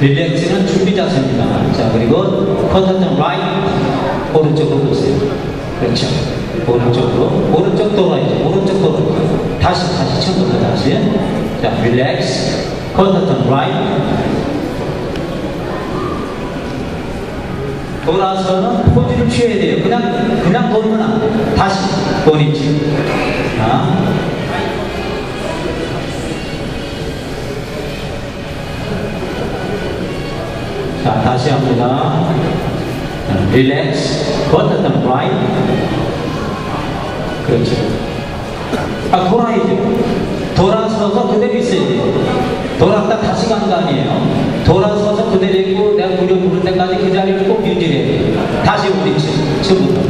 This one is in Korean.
relax는 준비 자세입니다. 자, 그리고 quarter turns right 오른쪽으로 보세요. 그렇죠. 오른쪽으로 오른쪽 돌아야죠. 오른쪽 돌아야죠. 다시 다시 처음부터 다시. 자, relax quarter turns right 돌아서는 포즈를 취해야 돼요. 그냥 그냥 돌면 안 돼. 다시 보니치. 자, 다시 합니다. 릴렉스. 버터 더 브라이. 그렇죠. 아, 돌아야죠. 돌아서서 그대로 있어야 돼요. 돌았다 다시 가는 거 아니에요. 돌아서서 그대로 있고 내가 무릎 부를 때까지 그 자리를 꼭 유지해야 돼요. 다시 우리 지금부터.